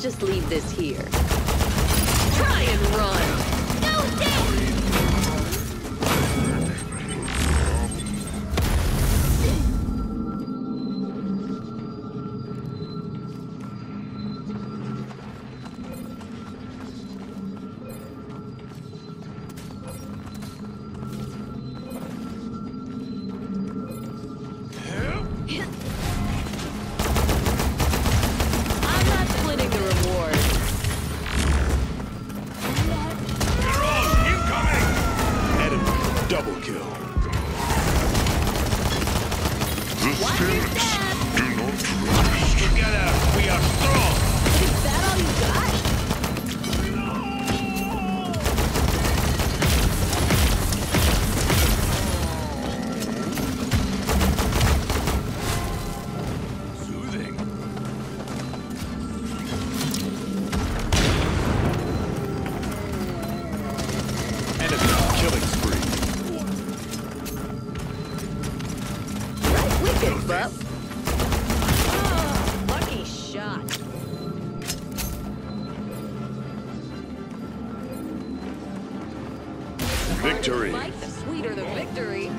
Just leave this here. Try and run! No, Dad! Watch your step! Together, we are strong. Is that all you got? Killing Oh, lucky shot. Victory. Like the sweeter the victory.